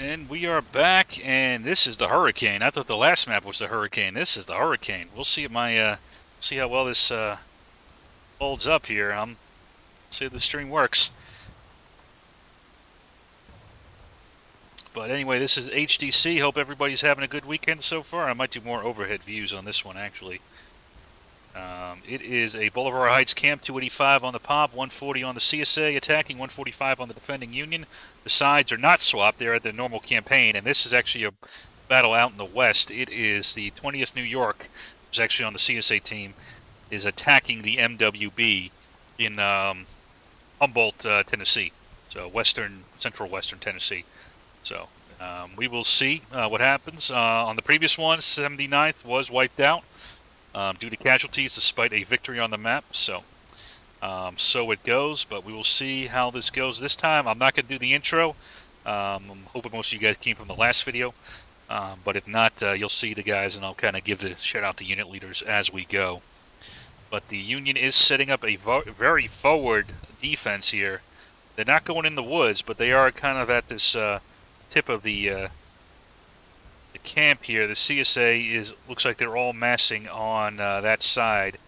And we are back, and this is the Hurricane. I thought the last map was the Hurricane. This is the Hurricane. We'll see if my, uh, see how well this uh, holds up here. Um, see if the stream works. But anyway, this is HDC. Hope everybody's having a good weekend so far. I might do more overhead views on this one, actually. Um, it is a Bolivar Heights camp, 285 on the pop, 140 on the CSA, attacking 145 on the defending Union. The sides are not swapped; they're at the normal campaign, and this is actually a battle out in the west. It is the 20th New York, who's actually on the CSA team, is attacking the MWB in um, Humboldt, uh, Tennessee, so western, central western Tennessee. So um, we will see uh, what happens. Uh, on the previous one, 79th was wiped out um, due to casualties despite a victory on the map. So, um, so it goes, but we will see how this goes this time. I'm not going to do the intro. Um, I'm hoping most of you guys came from the last video. Um, but if not, uh, you'll see the guys, and I'll kind of give the shout out to unit leaders as we go. But the Union is setting up a very forward defense here. They're not going in the woods, but they are kind of at this uh, tip of the uh, the camp here, the CSA is looks like they're all massing on uh, that side,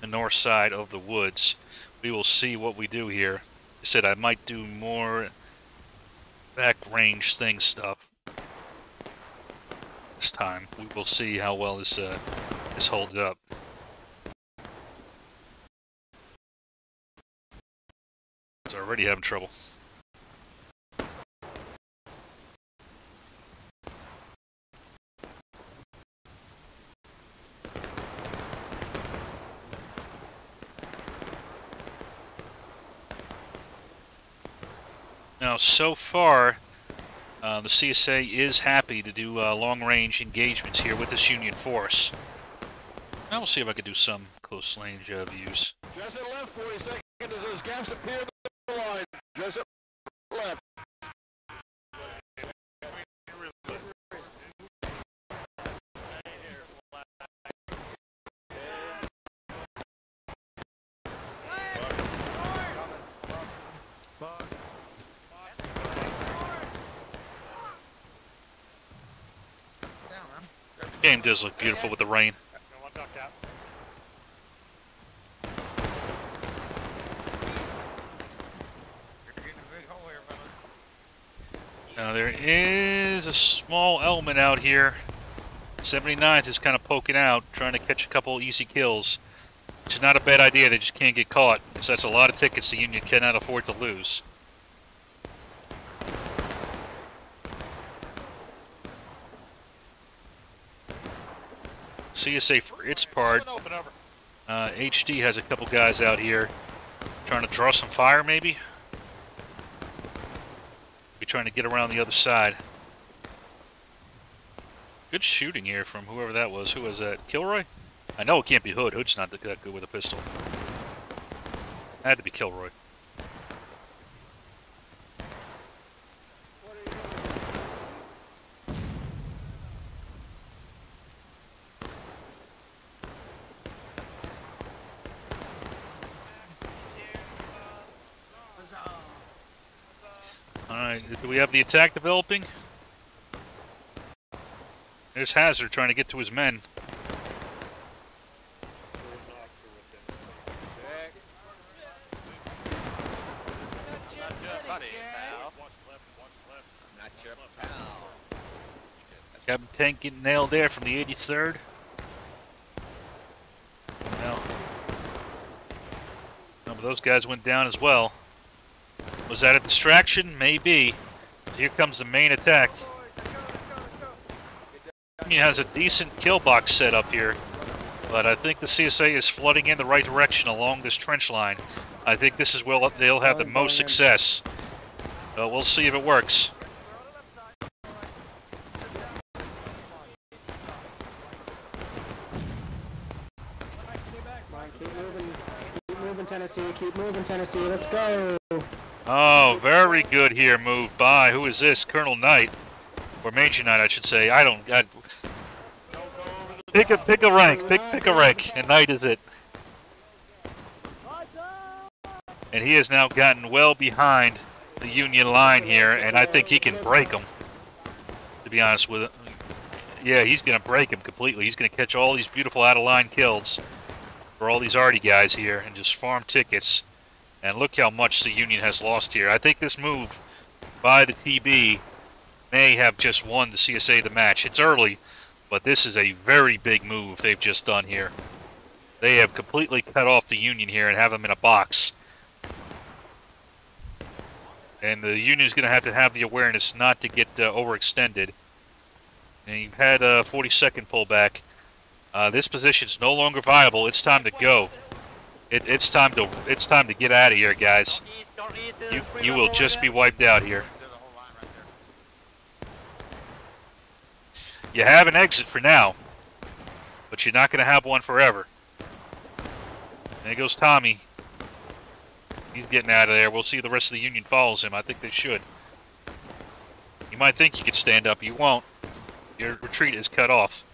the north side of the woods. We will see what we do here. I said I might do more back range thing stuff this time. We will see how well this uh, this holds up. It's already having trouble. Now, so far, uh, the CSA is happy to do uh, long-range engagements here with this Union force. Now we'll see if I can do some close-range uh, views. Just at left, 40 seconds as those gaps appear in the line. Just at left. Game does look beautiful with the rain. Now there is a small element out here. 79th is kind of poking out, trying to catch a couple easy kills. Which is not a bad idea, they just can't get caught. Because that's a lot of tickets the Union cannot afford to lose. CSA for its part. Uh, HD has a couple guys out here trying to draw some fire, maybe. Be trying to get around the other side. Good shooting here from whoever that was. Who was that? Kilroy? I know it can't be Hood. Hood's not that good with a pistol. Had to be Kilroy. Alright, do we have the attack developing? There's Hazard trying to get to his men. Captain Tank getting nailed there from the 83rd. No. No, but those guys went down as well. Was that a distraction? Maybe. Here comes the main attack. He has a decent kill box set up here, but I think the CSA is flooding in the right direction along this trench line. I think this is where they'll have the most success. But we'll see if it works. Keep moving, keep moving, Tennessee. Keep moving, Tennessee. Let's go. Oh, very good here move by. Who is this? Colonel Knight. Or Major Knight, I should say. I don't... I, pick a pick a rank. Pick pick a rank. And Knight is it. And he has now gotten well behind the Union line here, and I think he can break them. To be honest with it, yeah, he's going to break him completely. He's going to catch all these beautiful out of line kills for all these arty guys here and just farm tickets. And look how much the Union has lost here. I think this move by the TB may have just won the CSA the match. It's early, but this is a very big move they've just done here. They have completely cut off the Union here and have them in a box. And the Union is going to have to have the awareness not to get uh, overextended. And you've had a 40-second pullback. Uh, this position is no longer viable. It's time to go. It, it's time to it's time to get out of here, guys. You you will just be wiped out here. You have an exit for now, but you're not going to have one forever. There goes Tommy. He's getting out of there. We'll see if the rest of the Union follows him. I think they should. You might think you could stand up. You won't. Your retreat is cut off.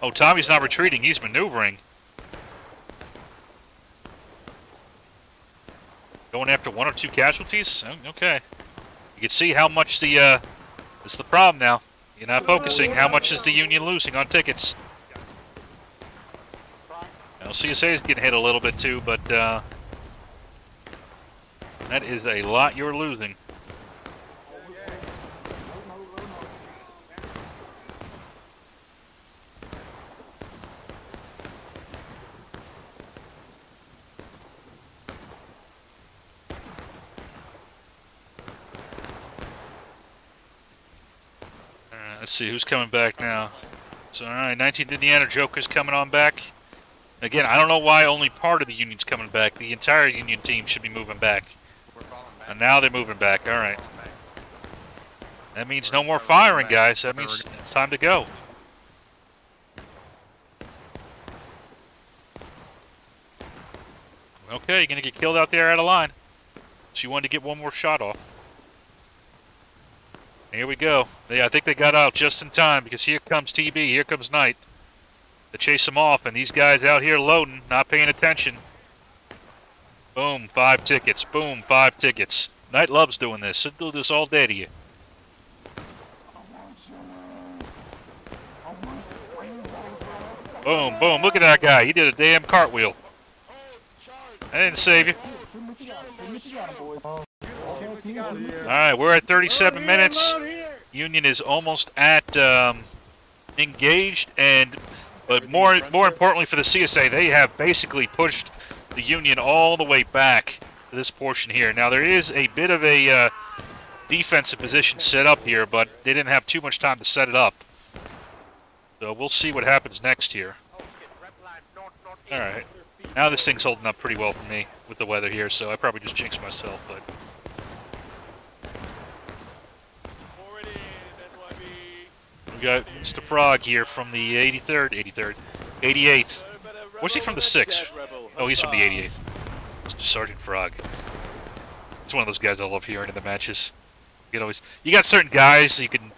Oh, Tommy's not retreating. He's maneuvering. Going after one or two casualties? Oh, okay. You can see how much the, uh, is the problem now. You're not focusing. How much is the Union losing on tickets? Now, CSA is getting hit a little bit too, but, uh, that is a lot you're losing. Let's see who's coming back now. So, all right, 19th Indiana Joker's coming on back. Again, I don't know why only part of the Union's coming back. The entire Union team should be moving back. And now they're moving back. All right. That means no more firing, guys. That means it's time to go. Okay, you're going to get killed out there out of line. So you wanted to get one more shot off. Here we go. They, I think they got out just in time because here comes TB, here comes Knight to chase them off, and these guys out here loading, not paying attention. Boom, five tickets. Boom, five tickets. Knight loves doing this. He'll do this all day to you. Boom, boom. Look at that guy. He did a damn cartwheel. I didn't save you. Alright, we're at 37 minutes. Union is almost at um, engaged, and but more more importantly for the CSA, they have basically pushed the Union all the way back to this portion here. Now there is a bit of a uh, defensive position set up here, but they didn't have too much time to set it up. So we'll see what happens next here. Alright. Now this thing's holding up pretty well for me with the weather here, so I probably just jinxed myself, but... We got Mr. Frog here from the 83rd, 83rd, 88th. Where's he from the 6th? Oh, he's from the 88th. Mr. Sergeant Frog. It's one of those guys I love hearing in the matches. You always, you got certain guys you can,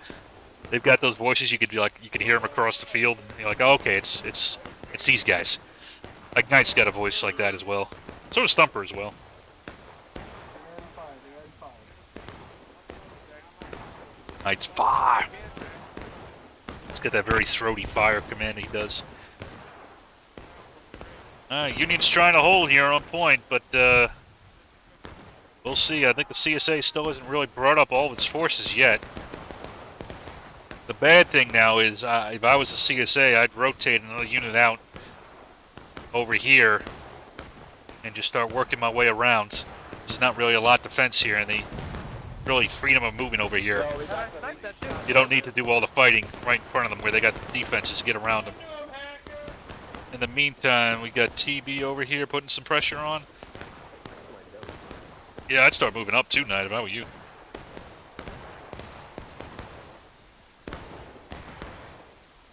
they've got those voices you could be like, you can hear them across the field, and you're like, oh, okay, it's it's it's these guys. Like Knight's got a voice like that as well. So does Stumper as well. Knight's fire. He's got that very throaty fire command he does. Uh, Union's trying to hold here on point, but uh, we'll see. I think the CSA still hasn't really brought up all of its forces yet. The bad thing now is, uh, if I was the CSA, I'd rotate another unit out over here and just start working my way around. There's not really a lot of defense here, and the really freedom of movement over here. You don't need to do all the fighting right in front of them where they got the defenses to get around them. In the meantime, we got TB over here putting some pressure on. Yeah, I'd start moving up too, Knight, if I were you.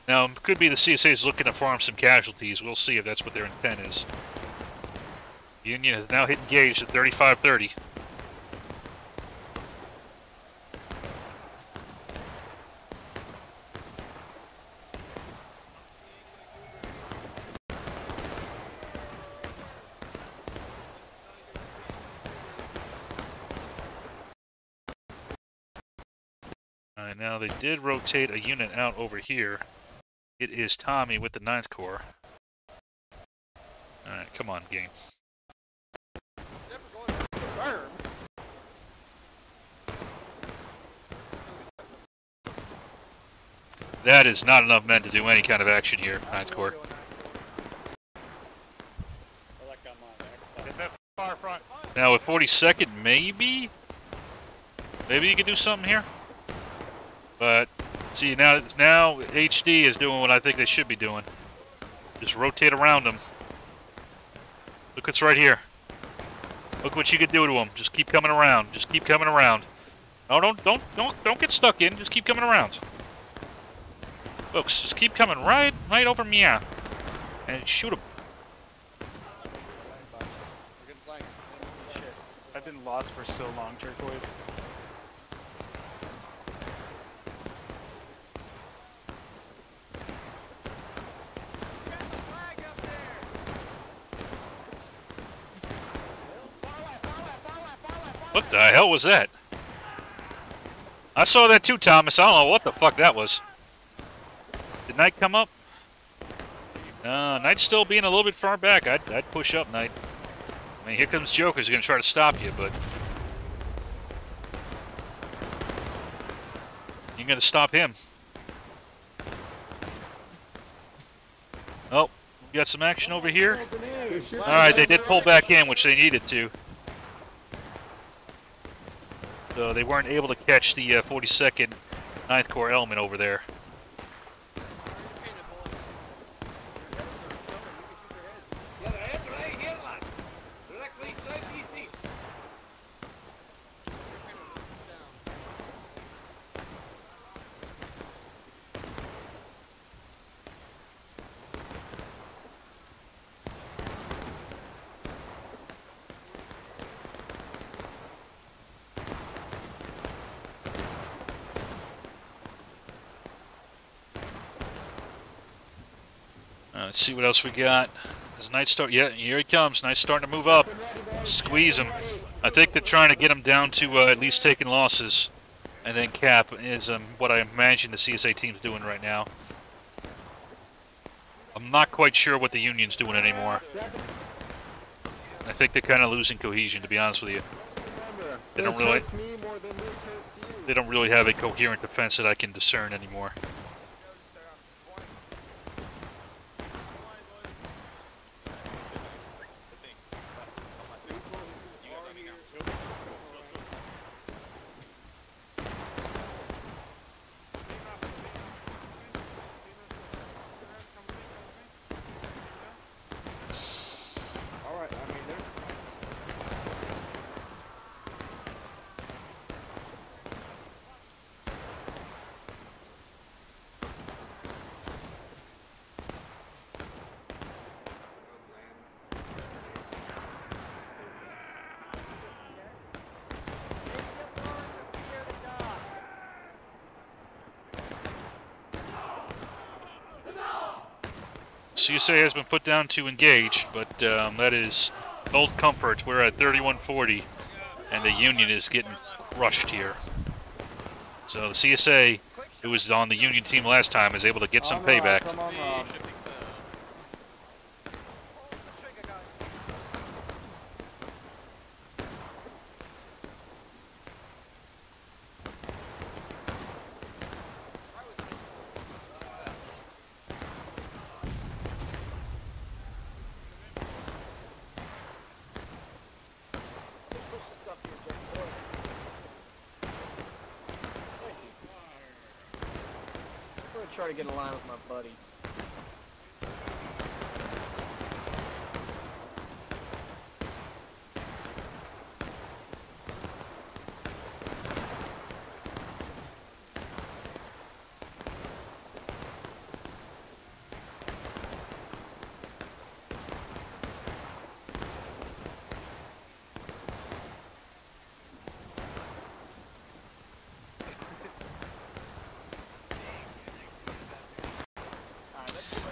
Now, could be the CSA is looking to farm some casualties. We'll see if that's what their intent is. Union has now hit engaged at 35-30. Now they did rotate a unit out over here. It is Tommy with the 9th Corps. Alright, come on, game. That is not enough men to do any kind of action here, 9th Corps. Now with 42nd, maybe? Maybe you could do something here? But, see, now now HD is doing what I think they should be doing. Just rotate around them. Look what's right here. Look what you could do to them. Just keep coming around. Just keep coming around. No, don't, don't, don't, don't get stuck in. Just keep coming around. Folks, just keep coming right, right over me, and shoot them. I've been lost for so long, turquoise. What the hell was that? I saw that too, Thomas. I don't know what the fuck that was. Did Knight come up? Uh, Knight's still being a little bit far back. I'd, I'd push up, Knight. I mean, here comes Joker. He's going to try to stop you, but... You're going to stop him. Oh, we got some action over here. Alright, they did pull back in, which they needed to. So they weren't able to catch the uh, 42nd 9th Corps element over there. Uh, let's see what else we got. Is Knight start? Yeah, here he comes. Knight's starting to move up. Squeeze him. I think they're trying to get him down to uh, at least taking losses, and then cap is um, what I imagine the CSA team's doing right now. I'm not quite sure what the Union's doing anymore. I think they're kind of losing cohesion, to be honest with you. They don't really. They don't really have a coherent defense that I can discern anymore. Alright, I mean, they're... CSA has been put down to engage, but um, that is old comfort. We're at 3140, and the Union is getting crushed here. So the CSA, who was on the Union team last time, is able to get some Come on, Rob, payback. Get in line with my buddy.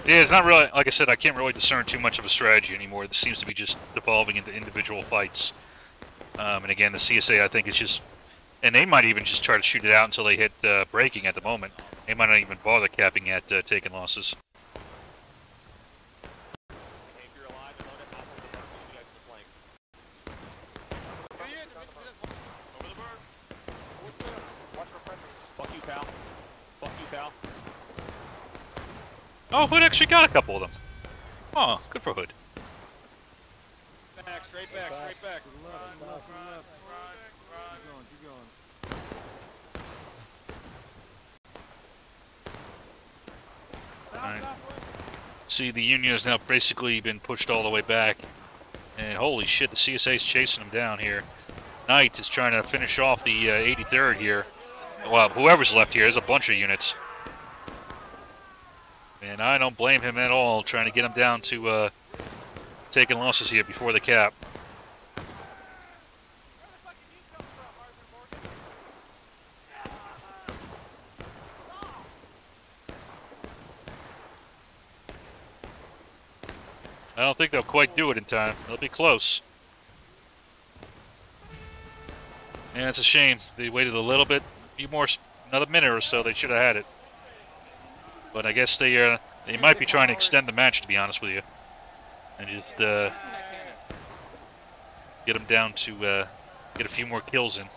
Yeah, it's not really, like I said, I can't really discern too much of a strategy anymore. This seems to be just devolving into individual fights. Um, and again, the CSA, I think, is just And they might even just try to shoot it out until they hit uh, braking at the moment. They might not even bother capping at uh, taking losses. Fuck you, pal. Fuck you, pal. Oh, Hood actually got a couple of them. Oh, good for Hood. Back, straight back, straight back. Alright. See, the Union has now basically been pushed all the way back. And holy shit, the CSA's chasing them down here. Knight is trying to finish off the uh, 83rd here. Well, whoever's left here, there's a bunch of units. And I don't blame him at all, trying to get him down to uh, taking losses here before the cap. I don't think they'll quite do it in time. They'll be close. Yeah, it's a shame. They waited a little bit, a few more, another minute or so. They should have had it. But I guess they uh, they might be trying to extend the match, to be honest with you, and just uh, get them down to uh, get a few more kills in.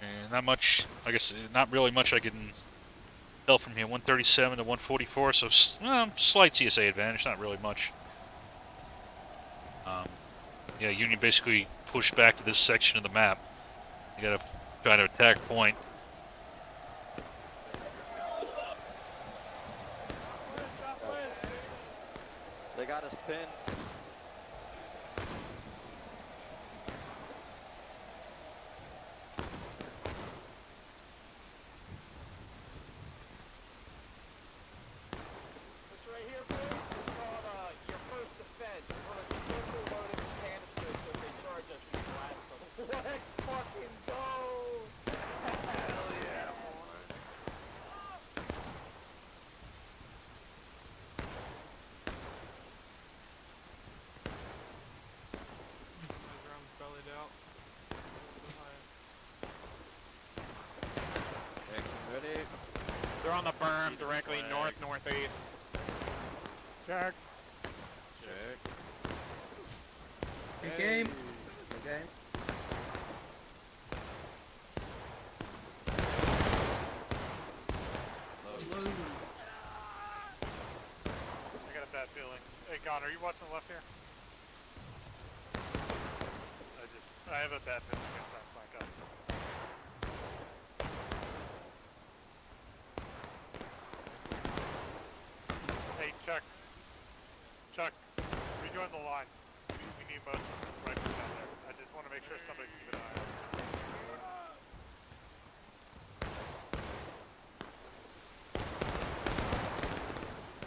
And not much. I guess not really much I can tell from here. 137 to 144, so well, slight CSA advantage. Not really much. Um, yeah, Union basically pushed back to this section of the map. You gotta try to attack point. They got us pinned. This right here, folks, is called uh, your first defense. We're gonna triple loaded with canisters so if they charge us, we blast them. Let's fucking go! Hell yeah, boy. Ready? They're on the berm directly north northeast. Check. Check. Good game. Good game. I got a bad feeling. Hey, Gon, are you watching the left here? I just, I have a bad feeling they're gonna flank us. Hey, Chuck. Chuck, rejoin the line. We, we need most rifles down there. I somebody's keeping an eye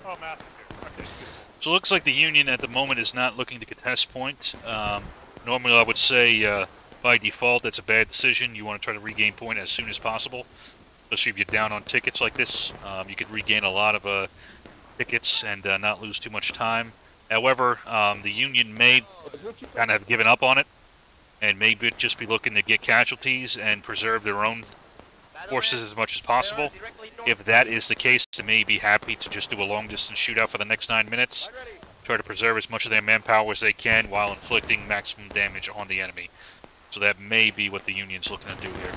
on. Oh, Mass is here. Okay. So it looks like the Union at the moment is not looking to contest point. Um, normally, I would say uh, by default that's a bad decision. You want to try to regain point as soon as possible, especially if you're down on tickets like this. Um, you could regain a lot of uh, tickets and uh, not lose too much time. However, um, the Union may kind of have given up on it and maybe just be looking to get casualties and preserve their own forces as much as possible. If that is the case, they may be happy to just do a long distance shootout for the next nine minutes. Try to preserve as much of their manpower as they can while inflicting maximum damage on the enemy. So that may be what the Union's looking to do here.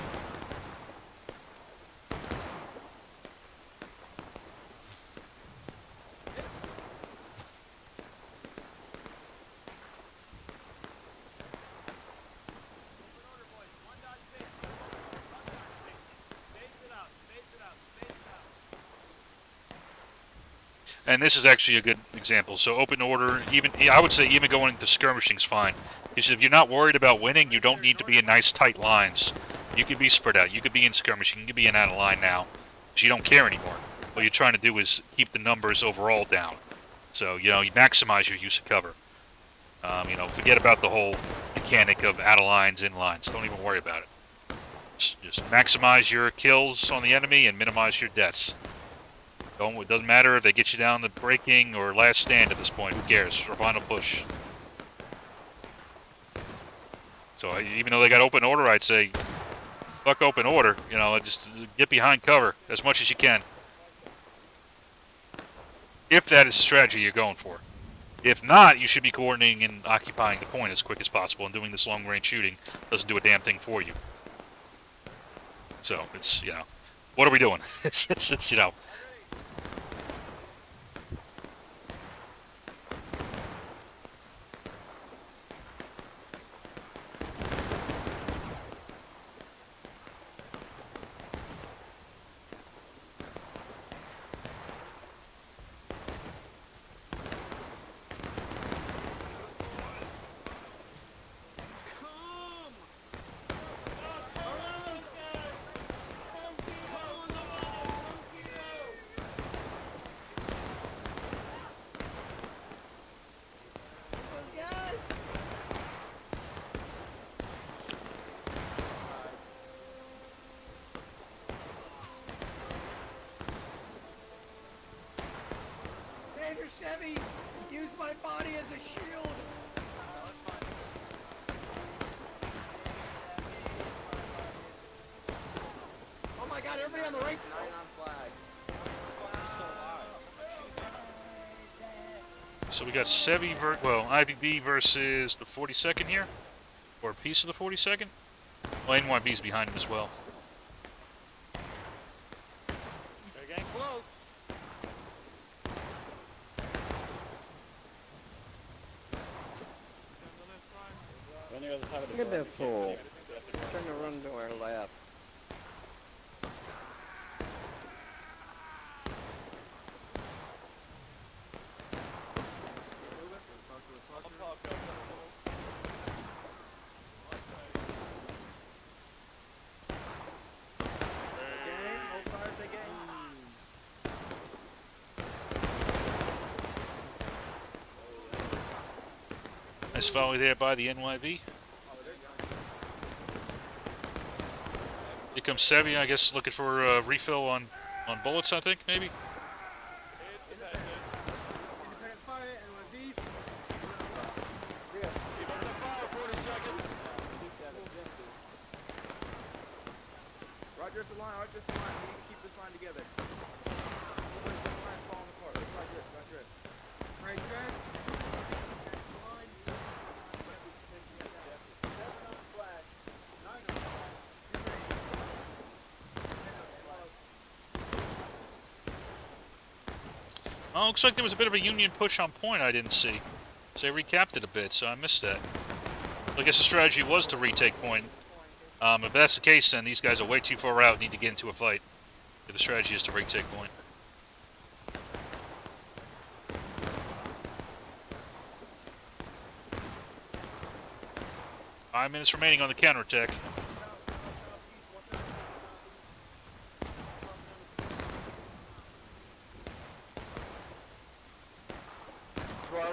And this is actually a good example. So open order, even I would say even going into skirmishing is fine. Because if you're not worried about winning, you don't need to be in nice tight lines. You could be spread out. You could be in skirmishing. You could be in out of line now. Because you don't care anymore. What you're trying to do is keep the numbers overall down. So, you know, you maximize your use of cover. Um, you know, forget about the whole mechanic of out of lines, in lines. Don't even worry about it. Just, just maximize your kills on the enemy and minimize your deaths. Don't, it doesn't matter if they get you down the breaking or last stand at this point. Who cares? Or final push. So even though they got open order, I'd say fuck open order. You know, just get behind cover as much as you can. If that is the strategy you're going for. If not, you should be coordinating and occupying the point as quick as possible and doing this long range shooting doesn't do a damn thing for you. So it's you know, what are we doing? It's it's it's you know. Major Chevy, use my body as a shield. Oh my god, everybody on the right side. So we got Sevi ver well IVB versus the 42nd here, or a piece of the 42nd. Well, NYV's behind him as well. They're getting close. On the other side of the Look at door, that you can't see fool. it. Trying to run to our left. Nice volley there by the NYV. Here comes Sevi, I guess, looking for a refill on, on bullets, I think, maybe? Roger, it's a line. Roger, it's a line. We need to keep this line together. Otherwise, this line's falling apart. Let's Roger, it, Roger. it. Right, dress. Line. Seven on flag. Nine on flag. Get ready. Ten on flag. Oh, looks like there was a bit of a Union push on point I didn't see. So they recapped it a bit, so I missed that. I guess the strategy was to retake point. Um, if that's the case, then these guys are way too far out, need to get into a fight. If the strategy is to retake point. Five minutes remaining on the counterattack.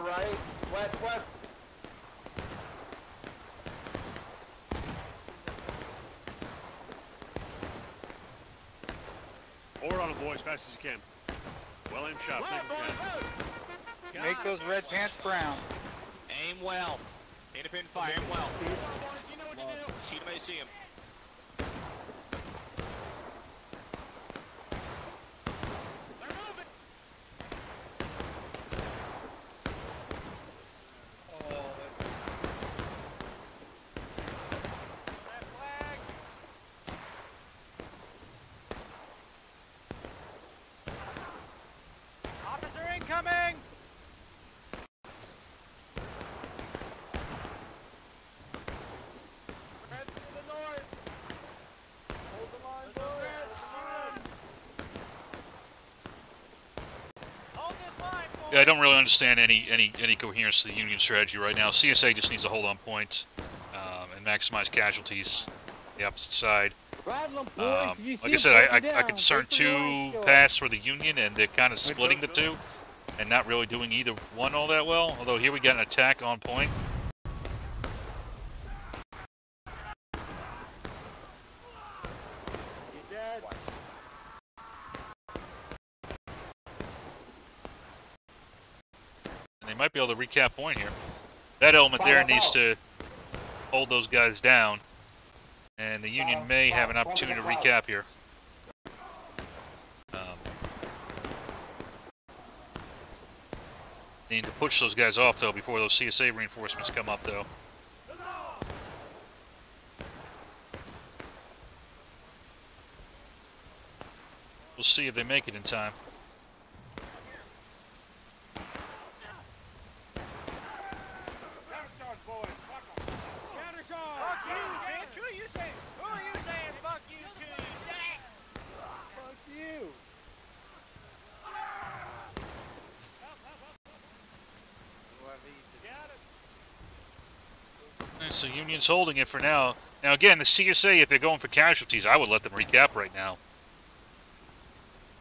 Right, west, west. Forward on them, boys, fast as you can. Well aimed shot. Take them, Ken. Make those red pants brown. Aim well. Independent fire, aim well. Shoot him as you see him. Officer incoming! Head to the north. Hold the line, boys. Hold this line, boys. Yeah, I don't really understand any any any coherence to the Union strategy right now. CSA just needs to hold on point um, and maximize casualties the opposite side. Rattle 'em, boys. Um, If you see like I said, I, I, I could discern Go for the line two paths for the Union, and they're kind of splitting the two, and not really doing either one all that well. Although here we got an attack on point. might be able to recap point here. That element there needs to hold those guys down, and the Union may have an opportunity to recap here. Um, need to push those guys off though before those CSA reinforcements come up though. We'll see if they make it in time. Countercharge, boys. Fuck 'em. Fuck you, bitch! Who are you saying? Who are you saying fuck you to? Shit! Fuck you! And So Union's holding it for now. Now again, the CSA, if they're going for casualties, I would let them recap right now.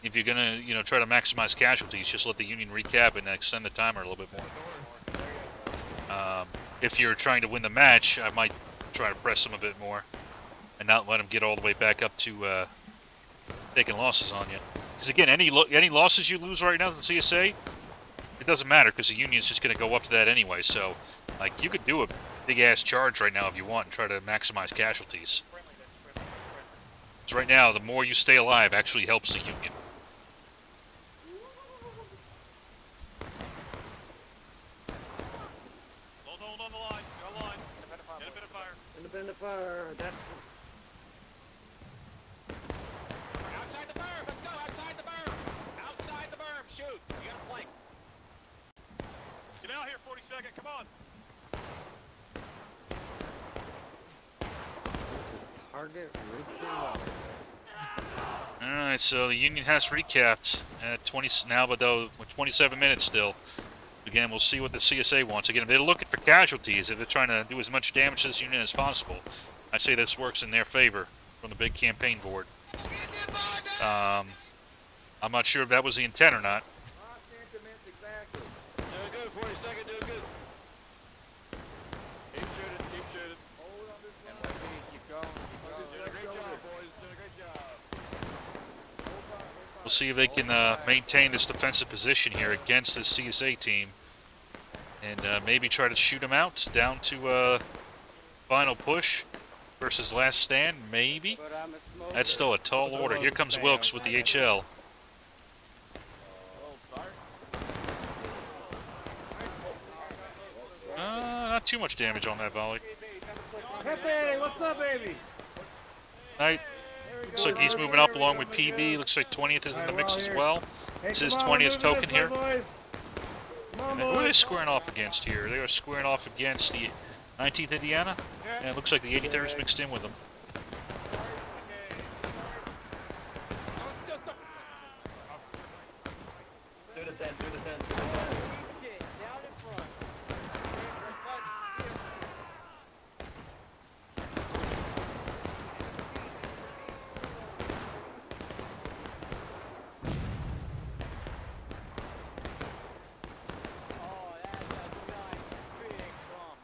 If you're gonna, you know, try to maximize casualties, just let the Union recap and extend the timer a little bit more. Um, if you're trying to win the match, I might try to press them a bit more, and not let them get all the way back up to uh, taking losses on you. Because again, any lo- any losses you lose right now in CSA, it doesn't matter because the Union's just gonna go up to that anyway. So, like, you could do a big ass charge right now if you want and try to maximize casualties. Because right now, the more you stay alive actually helps the Union. Hold, hold on the line. Go line. Get a bit of fire. Independent fire. That Outside the berm! Let's go! Outside the berm! Outside the berm! Shoot! You got a flank. Get out here, 42nd. Come on. Target. Alright, so the Union has recapped at 20 s- now, but though with 27 minutes still. Again, we'll see what the CSA wants. Again, if they're looking for casualties, if they're trying to do as much damage to this Union as possible, I say this works in their favor from the big campaign board. Um, I'm not sure if that was the intent or not. My sentiments exactly. Doing good, 42nd, doing good. Keep shooting, keep shooting. Hold on this line. NYPD, keep going, keep going. Doing a great job, boys. Doing a great job. We'll see if they can uh, maintain this defensive position here against this CSA team, and uh, maybe try to shoot them out down to uh, final push versus last stand. Maybe But I'm a smoker. that's still a tall order. Here comes Wilkes with the HL. Uh, not too much damage on that volley. Pepe, what's up, baby? Right. Looks like he's moving up along with PB. Looks like 20th is in the mix as well. This is on, 20th token here. way, boys. Come on, And who are they squaring off against here? They are squaring off against the 19th Indiana, and it looks like the 83rd is mixed in with them. Shit, down in front. Oh, that's a nice big bump.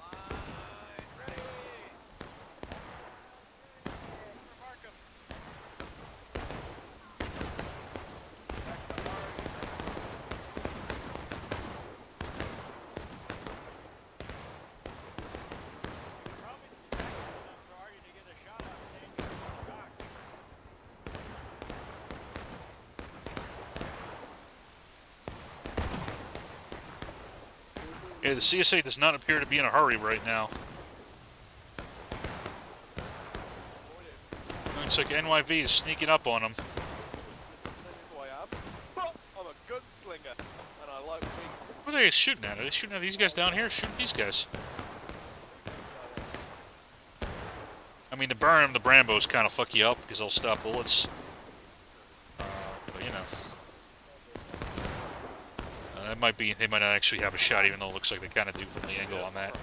Line ready. Mark 'em. Probably distracted enough for Artie to get a shot out of Daniel Cox. Yeah, the CSA does not appear to be in a hurry right now. Looks like NYV is sneaking up on them. Who are they shooting at? Are they shooting at these guys down here? Shooting these guys. I mean, the burn, the Brambos kind of fuck you up because they'll stop bullets. Uh, but you know, uh, that might be. They might not actually have a shot, even though it looks like they kind of do from the angle on that.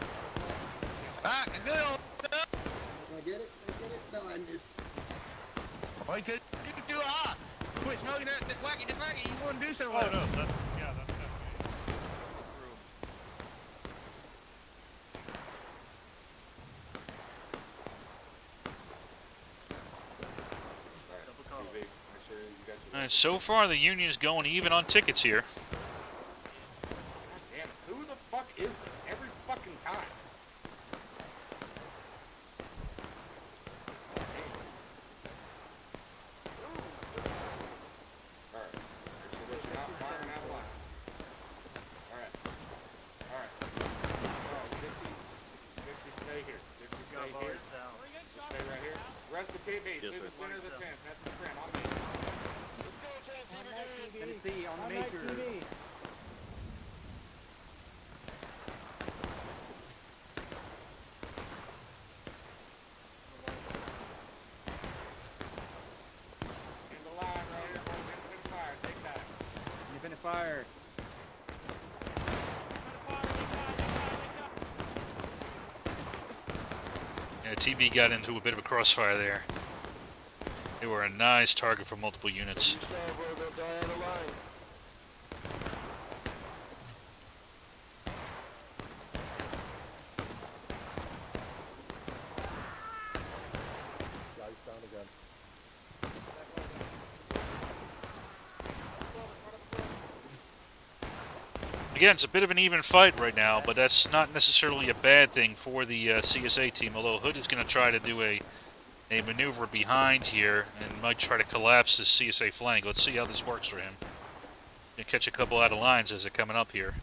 Ah, good old stuff. I get it? I get it? No, I just. Why could you do it hot? Quit smoking that, that wacky tobacco. You want to do something Oh, no. That's, yeah, that's definitely room. TV, make sure you you. And so far, the Union's going even on tickets here. God damn it. Who the fuck is this every fucking time? Alright. So that you're not firing out loud. Alright. Alright. Alright, Dixie. Dixie, stay here. Dixie, stay here. Just stay right here. Rest the TV through the center of the tents at the scrim on me. Tennessee on the major. In the line right here, boys. Independent fire. Take that. Independent fire. Yeah, TB got into a bit of a crossfire there. They were a nice target for multiple units. Stand where they'll die on the line. Again, it's a bit of an even fight right now, but that's not necessarily a bad thing for the uh, CSA team. Although Hood is going to try to do a a maneuver behind here and might try to collapse the CSA flank. Let's see how this works for him. Gonna catch a couple out of lines as they're coming up here.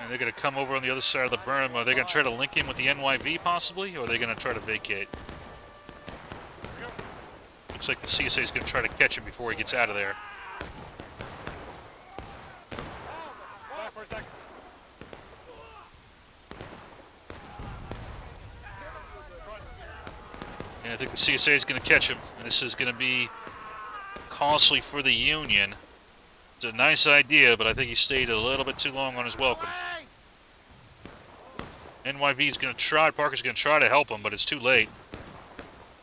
And they're going to come over on the other side of the berm. Are they going to try to link in with the NYV possibly, or are they going to try to vacate? Looks like the CSA is going to try to catch him before he gets out of there. And I think the CSA is going to catch him, and this is going to be costly for the Union. It's a nice idea, but I think he stayed a little bit too long on his welcome. NYV is going to try, Parker's going to try to help him, but it's too late.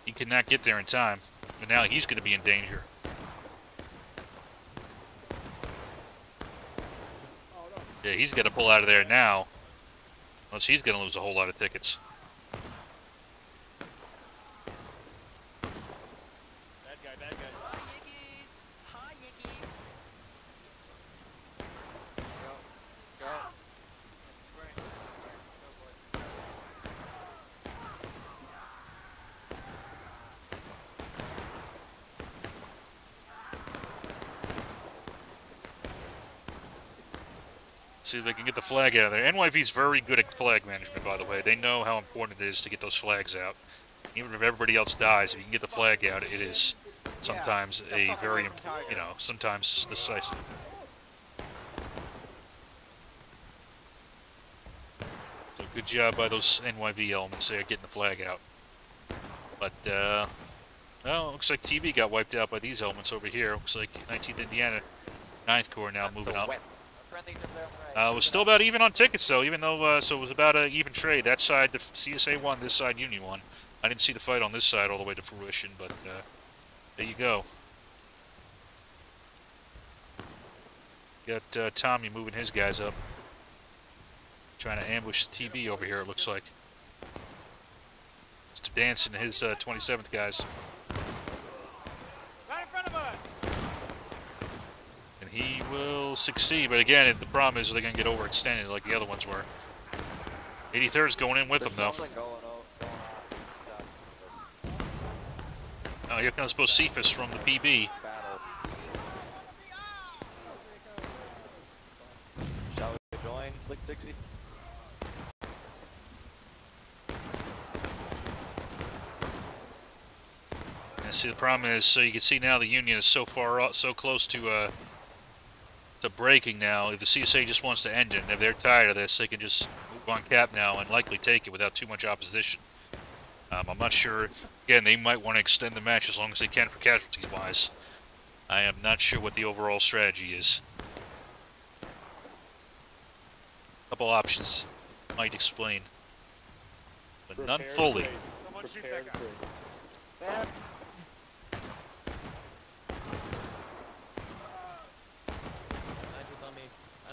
He could not get there in time, and now he's going to be in danger. Yeah, he's got to pull out of there now, unless he's going to lose a whole lot of tickets. Bad guy, bad guy. Hi, Yiggies. Hi, Yiggies. Go. See if they can get the flag out of there. NYV's very good at flag management, by the way. They know how important it is to get those flags out. Even if everybody else dies, if you can get the flag out, it is sometimes a very, you know, sometimes decisive. So good job by those NYV elements there getting the flag out. But, uh, well, looks like TB got wiped out by these elements over here. Looks like 19th Indiana 9th Corps now moving up. Uh, it was still about even on tickets, though, even though, uh, so it was about an even trade. That side, the CSA won, this side, Union won. I didn't see the fight on this side all the way to fruition, but uh, there you go. Got uh, Tommy moving his guys up. Trying to ambush TB over here, it looks like. Mr. Danson his uh, 27th guys. Right in front of us. He will succeed, but again, the problem is they're going to get overextended like the other ones were. 83rd's going in with them, though. Oh, here comes Bocephus from the BB. And see, the problem is, so you can see now the Union is so far, out, so close to uh, to breaking now. If the CSA just wants to end it, and if they're tired of this, they can just move on cap now and likely take it without too much opposition. Um, I'm not sure. Again, they might want to extend the match as long as they can for casualties-wise. I am not sure what the overall strategy is. A Couple options. might explain, but none Prepare fully.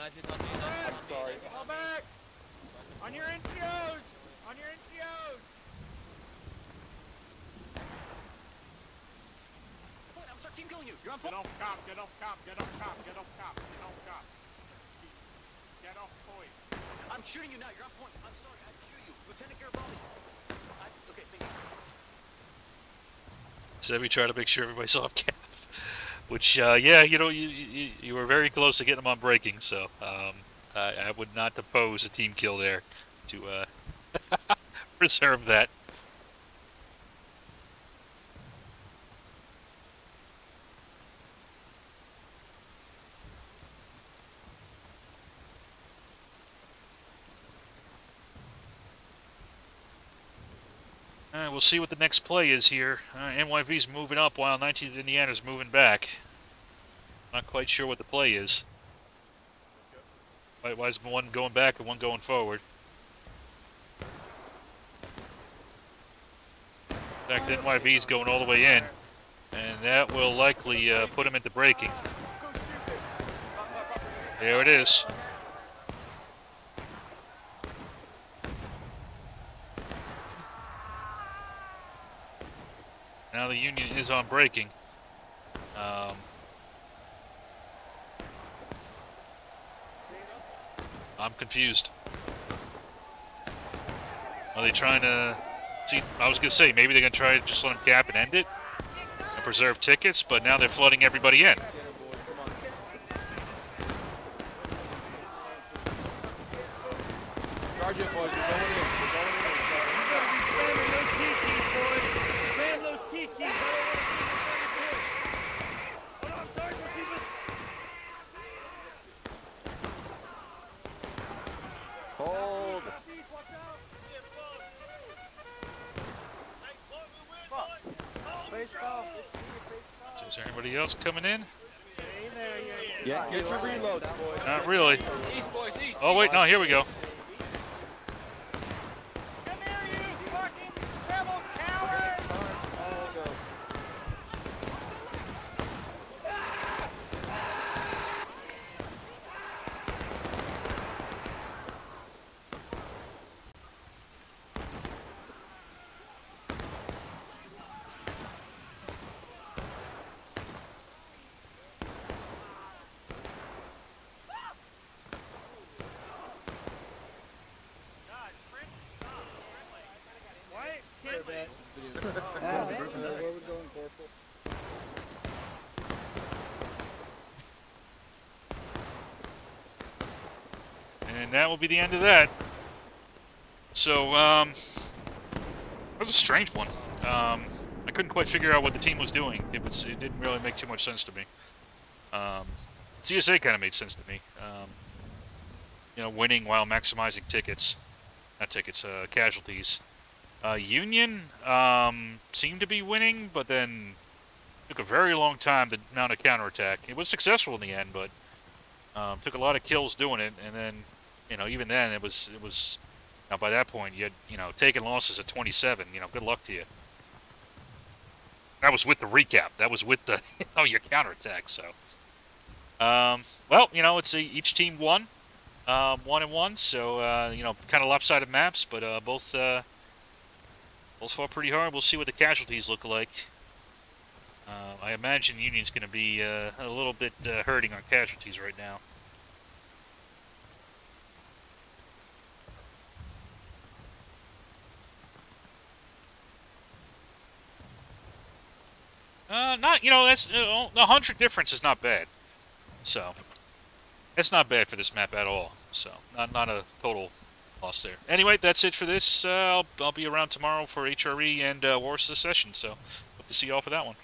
Prepare that guy. I'm sorry. Fall back! On your NCOs! On your NCOs! Get off cop, get off cop, get off cop, get off cop, get off cop. Get off point. I'm shooting you now. You're on point. I'm sorry. I shoot you. Lieutenant Garibaldi. I, okay, thank you. So we try to make sure everybody's off cap. Which, uh, yeah, you know, you, you you were very close to getting them on breaking, so um, I, I would not oppose a team kill there to uh, preserve that. We'll see what the next play is here. Uh, NYV's moving up while 19th Indiana's moving back. Not quite sure what the play is. Why, is one going back and one going forward? In fact, NYV's going all the way in, and that will likely uh, put him into breaking. There it is. Now the Union is on breaking. Um, I'm confused. Are they trying to... See, I was going to say, maybe they're going to try to just let them cap and end it and preserve tickets, but now they're flooding everybody in. Sergeant, boys, we're going in. We're going in. Sergeant. Hold. Is anybody else coming in? Yeah, get your reloads, boys. Not really. East, boys, east. Oh, wait, no, here we go. Be the end of that. So, um, that was a strange one. Um, I couldn't quite figure out what the team was doing. It was, it didn't really make too much sense to me. Um, CSA kind of made sense to me. Um, you know, winning while maximizing tickets, not tickets, uh, casualties. Uh, Union um, seemed to be winning, but then took a very long time to mount a counterattack. It was successful in the end, but um, took a lot of kills doing it, and then you know even then it was it was now by that point you had you know taken losses at 27. You know, good luck to you. That was with the recap. That was with the you know your counterattack. So, um, well, you know it's a, each team won, uh, one and one. So uh, you know kind of lopsided maps, but uh, both uh, both fought pretty hard. We'll see what the casualties look like. Uh, I imagine Union's going to be uh, a little bit hurting on casualties right now. Uh, not you know that's uh, hundred difference is not bad, so it's not bad for this map at all. So not not a total loss there. Anyway, that's it for this. Uh, I'll I'll be around tomorrow for HRE and uh, War Secession. So hope to see you all for that one.